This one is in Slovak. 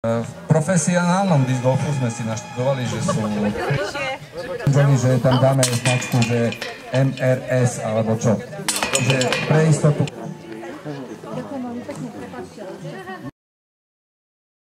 V profesionálnom disc golfu sme si naštudovali, že sú... že tam dáme značku, že MRS alebo čo. Že pre istotu... Ďakujem veľmi pekne, prepáčte.